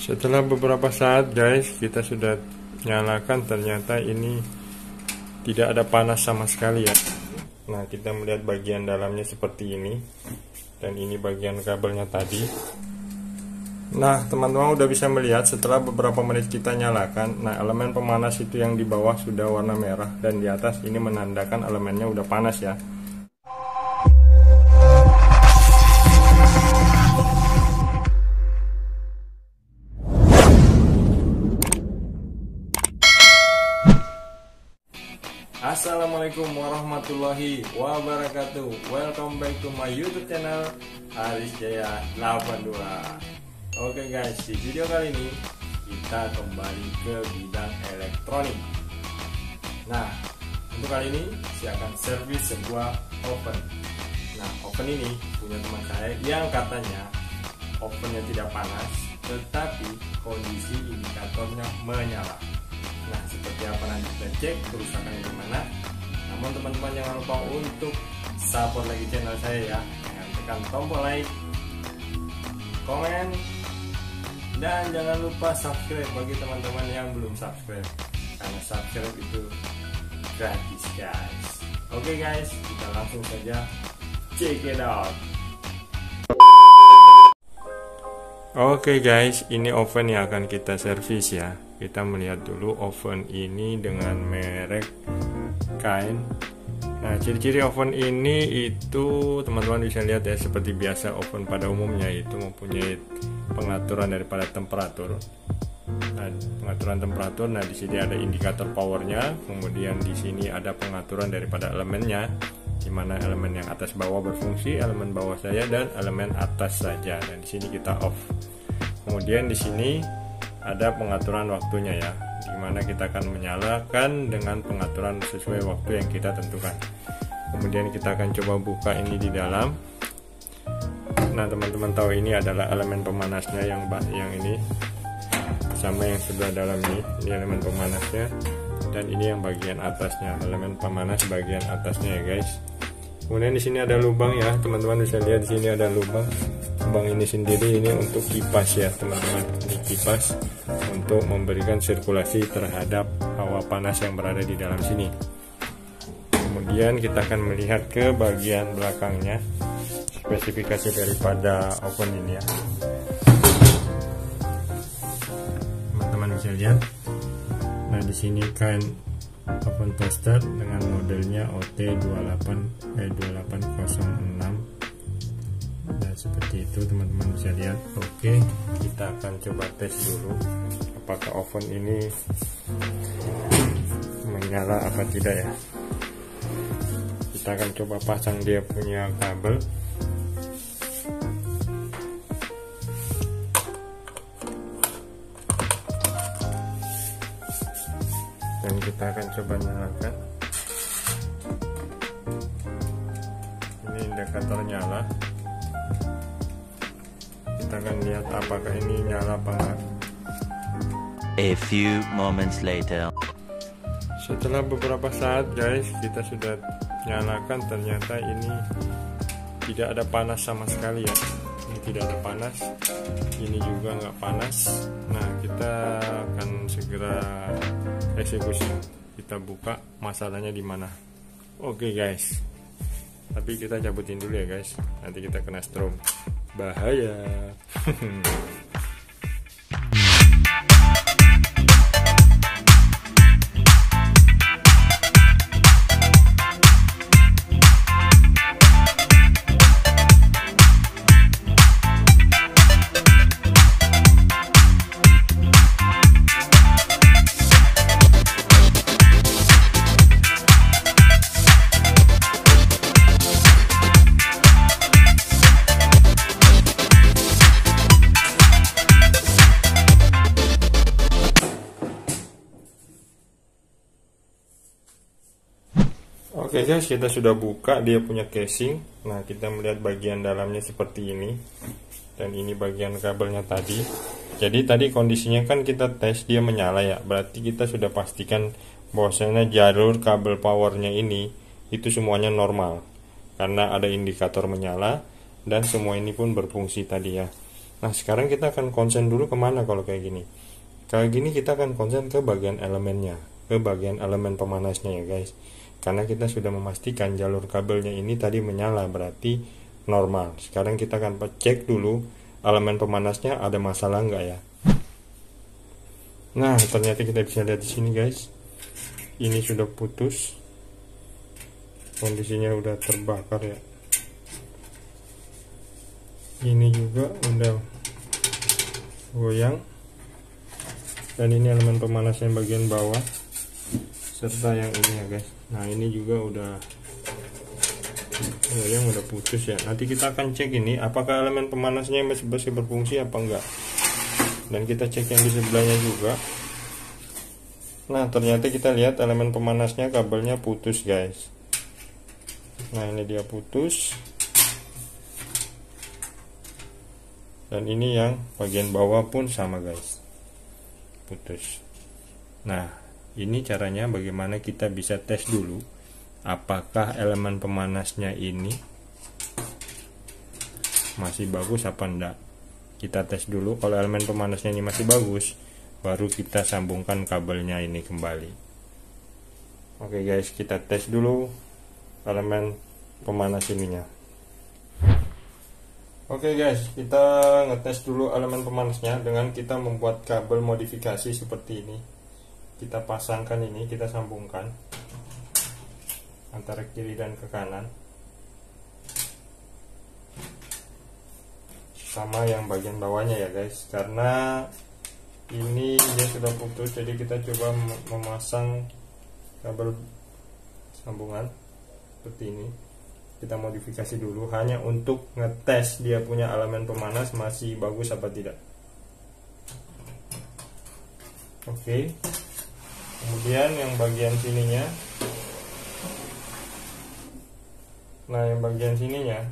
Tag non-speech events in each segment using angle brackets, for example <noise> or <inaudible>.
Setelah beberapa saat guys, kita sudah nyalakan ternyata ini tidak ada panas sama sekali ya. Nah, kita melihat bagian dalamnya seperti ini. Dan ini bagian kabelnya tadi. Nah, teman-teman udah bisa melihat setelah beberapa menit kita nyalakan, nah elemen pemanas itu yang di bawah sudah warna merah dan di atas ini menandakan elemennya udah panas ya. Assalamualaikum warahmatullahi wabarakatuh. Welcome back to my youtube channel Aris Jaya 82 Oke guys, di video kali ini Kita kembali ke bidang elektronik. Nah, untuk kali ini Saya akan servis sebuah oven. Nah, oven ini punya teman saya Yang katanya Ovennya tidak panas Tetapi kondisi indikatornya menyala Nah, seperti apa nanti kita cek kerusakannya di mana. Namun teman-teman jangan lupa untuk support lagi channel saya ya dengan tekan tombol like, komen, dan jangan lupa subscribe bagi teman-teman yang belum subscribe karena subscribe itu gratis guys. Oke guys, kita langsung saja check it out. Oke okay guys, ini oven yang akan kita servis ya. Kita melihat dulu oven ini dengan merek Kain. Nah, ciri-ciri oven ini itu teman-teman bisa lihat ya seperti biasa oven pada umumnya itu mempunyai pengaturan daripada temperatur. Nah, pengaturan temperatur. Nah, di sini ada indikator powernya, kemudian di sini ada pengaturan daripada elemennya di mana elemen yang atas bawah berfungsi, elemen bawah saja dan elemen atas saja. Dan di sini kita off. Kemudian di sini ada pengaturan waktunya ya, di mana kita akan menyalakan dengan pengaturan sesuai waktu yang kita tentukan. Kemudian kita akan coba buka ini di dalam. Nah, teman-teman tahu ini adalah elemen pemanasnya yang yang ini sama yang sebelah dalam ini, ini elemen pemanasnya dan ini yang bagian atasnya, elemen pemanas bagian atasnya ya guys kemudian di sini ada lubang ya teman-teman bisa lihat di sini ada lubang. Lubang ini sendiri ini untuk kipas ya teman-teman. Ini kipas untuk memberikan sirkulasi terhadap hawa panas yang berada di dalam sini. Kemudian kita akan melihat ke bagian belakangnya spesifikasi daripada oven ini ya. Teman-teman bisa lihat. Nah di sini kan oven toaster dengan modelnya OT28 eh 2806 nah seperti itu teman-teman bisa lihat. Oke kita akan coba tes dulu apakah oven ini menyala apa tidak ya. Kita akan coba pasang dia punya kabel kita akan coba nyalakan. Ini indikator nyala. Kita akan lihat apakah ini nyala apa enggak. A few moments later. Setelah beberapa saat guys kita sudah nyalakan ternyata ini tidak ada panas sama sekali ya. Ini tidak ada panas ini juga nggak panas. Nah kita akan segera eksekusi. Kita buka masalahnya di mana. Oke okay, guys. Tapi kita cabutin dulu ya guys. Nanti kita kena strom bahaya <laughs> Oke guys, kita sudah buka dia punya casing. Nah, kita melihat bagian dalamnya seperti ini. Dan ini bagian kabelnya tadi. Jadi tadi kondisinya kan kita tes dia menyala ya. Berarti kita sudah pastikan bahwasanya jalur kabel powernya ini itu semuanya normal. Karena ada indikator menyala dan semua ini pun berfungsi tadi ya. nah sekarang kita akan konsen dulu ke mana kalau kayak gini kayak gini kita akan konsen ke bagian elemennya ke bagian elemen pemanasnya ya guys karena kita sudah memastikan jalur kabelnya ini tadi menyala berarti normal. Sekarang kita akan cek dulu elemen pemanasnya ada masalah enggak ya. Nah ternyata kita bisa lihat di sini guys. Ini sudah putus. Kondisinya udah terbakar ya. Ini juga udah goyang. Dan ini elemen pemanasnya bagian bawah serta yang ini ya guys. Nah ini juga udah goyang udah putus ya. Nanti kita akan cek ini apakah elemen pemanasnya masih masih berfungsi apa enggak. Dan kita cek yang di sebelahnya juga. Nah ternyata kita lihat elemen pemanasnya kabelnya putus guys. Nah ini dia putus. Dan ini yang bagian bawah pun sama guys. Putus. Nah ini caranya bagaimana kita bisa tes dulu apakah elemen pemanasnya ini masih bagus apa enggak. Kita tes dulu kalau elemen pemanasnya ini masih bagus baru kita sambungkan kabelnya ini kembali. Oke guys kita tes dulu elemen pemanas ininya. Oke okay guys, kita ngetes dulu elemen pemanasnya dengan kita membuat kabel modifikasi seperti ini. Kita pasangkan ini, kita sambungkan antara kiri dan ke kanan. Sama yang bagian bawahnya ya guys, karena ini dia sudah putus, jadi kita coba memasang kabel sambungan seperti ini. Kita modifikasi dulu hanya untuk ngetes dia punya elemen pemanas masih bagus apa tidak. Oke kemudian yang bagian sininya. Nah yang bagian sininya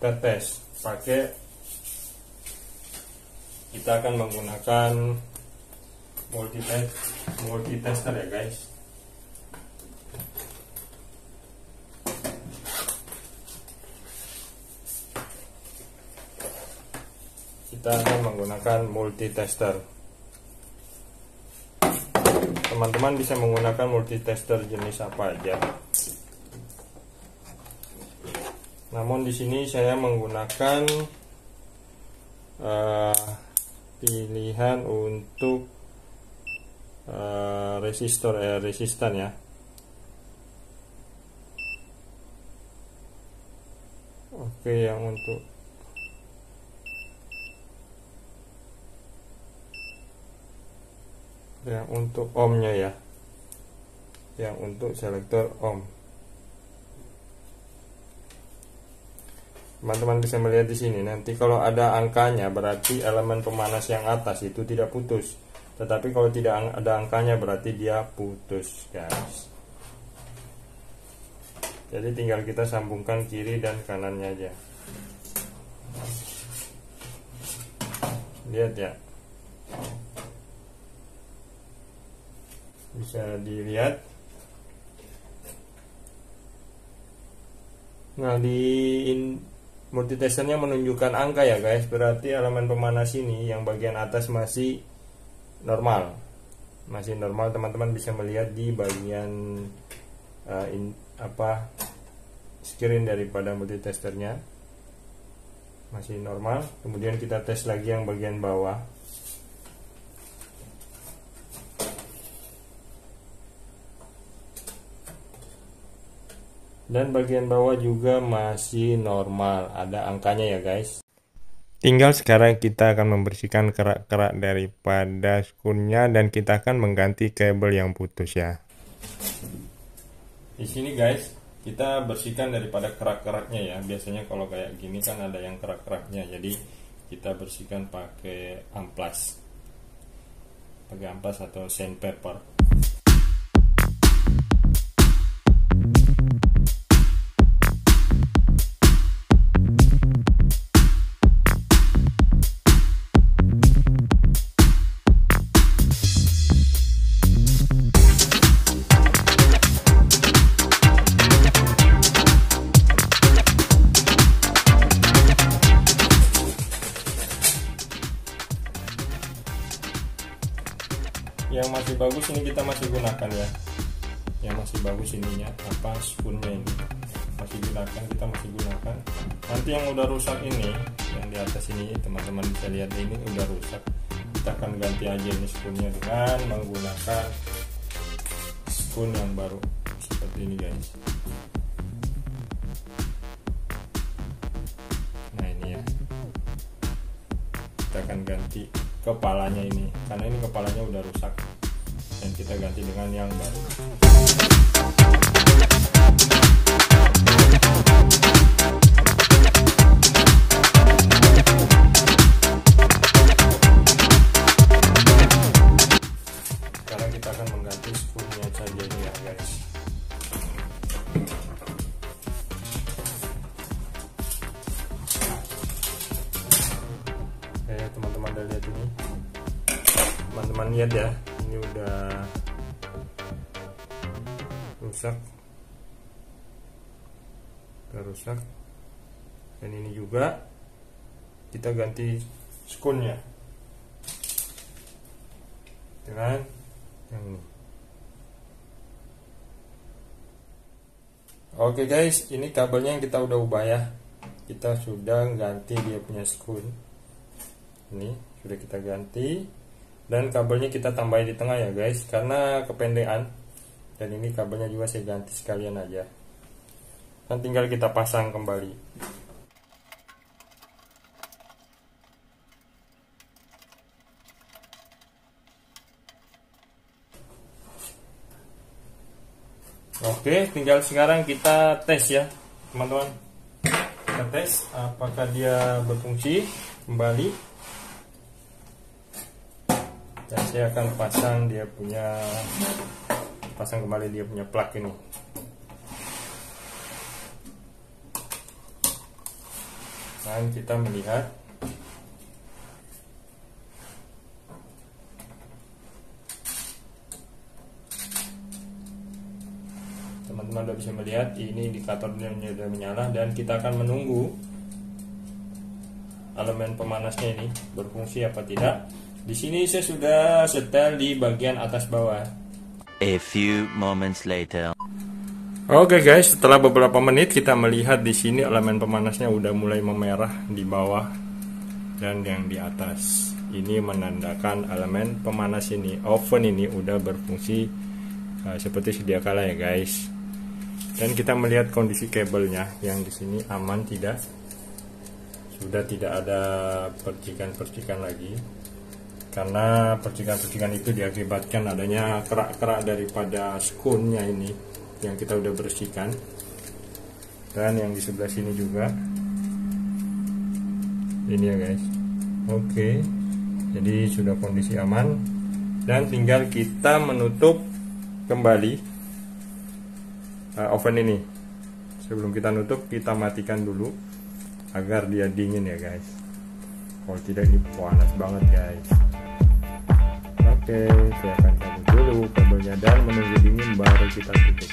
kita tes pakai kita akan menggunakan multitest multitester ya guys. Kita akan menggunakan multitester teman-teman bisa menggunakan multitester jenis apa aja. Namun di sini saya menggunakan uh, pilihan untuk uh, resistor eh, resistan ya. Oke yang untuk yang untuk ohmnya ya. Yang untuk selektor ohm teman-teman bisa melihat di sini nanti kalau ada angkanya berarti elemen pemanas yang atas itu tidak putus. Tetapi kalau tidak ada angkanya berarti dia putus guys. Jadi tinggal kita sambungkan kiri dan kanannya aja. Lihat ya bisa dilihat. Nah di multitesternya menunjukkan angka ya guys. Berarti elemen pemanas ini yang bagian atas masih normal. Masih normal teman-teman bisa melihat di bagian uh, in, apa screen daripada multitesternya masih normal. Kemudian kita tes lagi yang bagian bawah dan bagian bawah juga masih normal. Ada angkanya ya guys. Tinggal sekarang kita akan membersihkan kerak-kerak daripada skunnya dan kita akan mengganti kabel yang putus ya. Di sini guys kita bersihkan daripada kerak-keraknya ya. Biasanya kalau kayak gini kan ada yang kerak-keraknya. Jadi kita bersihkan pakai amplas. Pakai amplas atau sandpaper gunakan kita masih gunakan. Nanti yang udah rusak ini yang di atas ini teman-teman bisa lihat ini udah rusak. Kita akan ganti aja ini spoonnya dengan menggunakan spoon yang baru. Seperti ini guys. Nah ini ya. Kita akan ganti kepalanya ini karena ini kepalanya udah rusak. Dan kita ganti dengan yang baru Thank you. Udah rusak. Dan ini juga kita ganti skunnya dengan yang ini. Oke guys ini kabelnya yang kita udah ubah ya. Kita sudah ganti dia punya skun. Ini sudah kita ganti. Dan kabelnya kita tambahin di tengah ya guys karena kependekan. Dan ini kabelnya juga saya ganti sekalian aja dan tinggal kita pasang kembali Oke, tinggal sekarang kita tes ya, teman-teman. Kita tes apakah dia berfungsi kembali. Dan saya akan pasang dia punya pasang kembali dia punya plug ini. Dan kita melihat teman-teman sudah bisa melihat ini indikatornya sudah menyala dan kita akan menunggu elemen pemanasnya ini berfungsi apa tidak. Di sini saya sudah setel di bagian atas bawah. A few moments later. Oke guys, setelah beberapa menit kita melihat di sini elemen pemanasnya udah mulai memerah di bawah dan yang di atas. Ini menandakan elemen pemanas ini, oven ini udah berfungsi uh, seperti sedia kala ya guys. Dan kita melihat kondisi kabelnya yang di sini aman tidak, sudah tidak ada percikan-percikan lagi. Karena percikan-percikan itu diakibatkan adanya kerak-kerak daripada skunnya ini yang kita udah bersihkan. Dan yang di sebelah sini juga. Ini ya guys. Oke. Jadi sudah kondisi aman dan tinggal kita menutup kembali uh, oven ini sebelum kita nutup kita matikan dulu agar dia dingin ya guys kalau tidak ini panas banget guys oke saya akan dulu kabelnya dan menunggu dingin baru kita tutup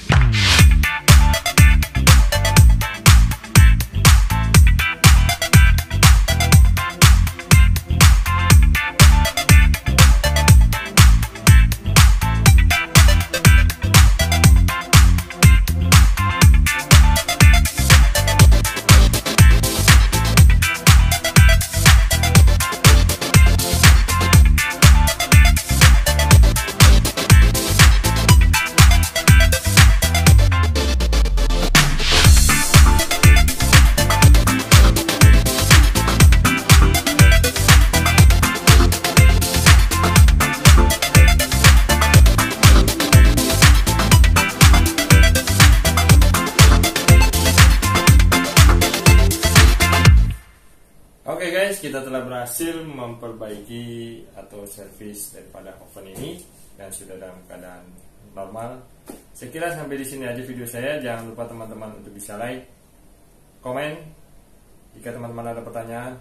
memperbaiki atau servis daripada oven ini dan sudah dalam keadaan normal. Saya kira sampai di sini aja video saya. Jangan lupa teman-teman untuk bisa like, komen jika teman-teman ada pertanyaan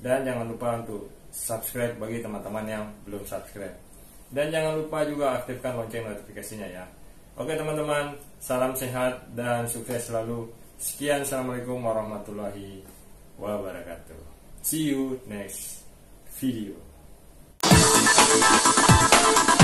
dan jangan lupa untuk subscribe bagi teman-teman yang belum subscribe. Dan jangan lupa juga aktifkan lonceng notifikasinya ya. Oke teman-teman, salam sehat dan sukses selalu. Sekian, assalamualaikum warahmatullahi wabarakatuh. See you next video. Bye.